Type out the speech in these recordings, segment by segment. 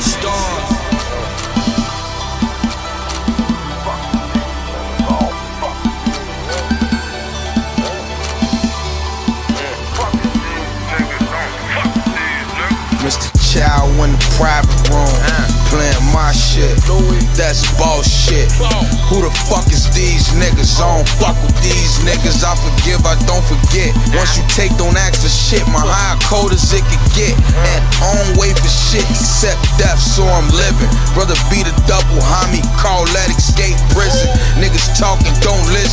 Star. Mr. Chow in the private room, playing my shit. That's bullshit. Who the fuck is these niggas? I don't fuck with these niggas. I forgive, I don't forget. Once you take, don't ask for shit. My high cold as it could get. And I don't wait for shit except death, so I'm living. Brother be the double homie, call let escape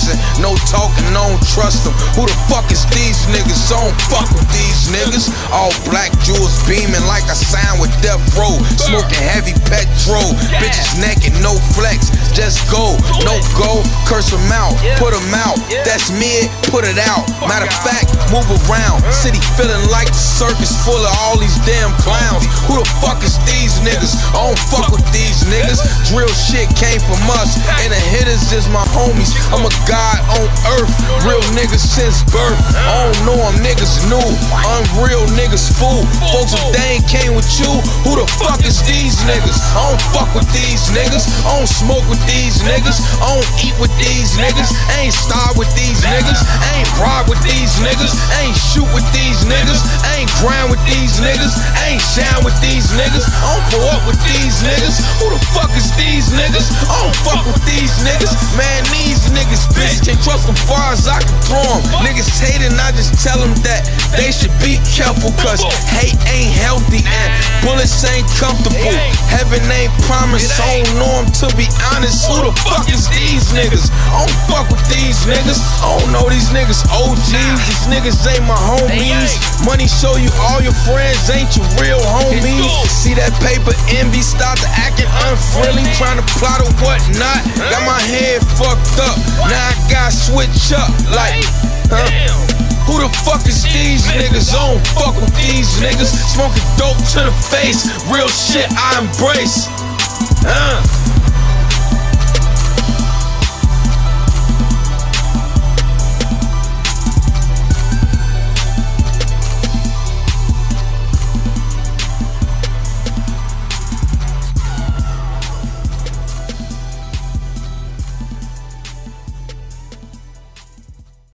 listen. No talking, don't trust them. Who the fuck is these niggas? I don't fuck with these niggas. All black jewels beaming like I signed with Death Row. Smoking heavy petrol. Bitches naked, no flex. Just go, no go. Curse them out, put them out. That's mid, put it out. Matter of fact, move around. City feeling like the circus full of all these damn clowns. Who the fuck is these niggas? I don't fuck with these niggas. Drill shit came from us, and the hitters is my homies. I'm a god on earth, real niggas since birth. I don't know them niggas new, unreal niggas fool. Folks, if they ain't came with you, who the fuck is these niggas? I don't fuck with these niggas. I don't smoke with these niggas. I don't eat with these niggas. I ain't starve with these niggas. I ain't rob with these niggas. I ain't shoot with these niggas. I ain't grind with these niggas. I ain't shine with these niggas. I don't grow up with niggas. Who the fuck is these niggas? I don't fuck with these niggas. Man, these niggas far as I can throw them. Niggas hating, I just tell them that they should be careful. Cause hate ain't healthy and bullets ain't comfortable. Heaven ain't promised. I don't to be honest. Who the fuck is these niggas? I don't fuck with these niggas. I don't know these niggas oh, OGs. These niggas ain't my homies. Money show you all your friends ain't your real homies. See that paper envy start to acting unfriendly, trying to plot or whatnot. Got my up. Like, huh? Who the fuck is these niggas? I don't fuck with these niggas. Smoking dope to the face. Real shit I embrace. Uh.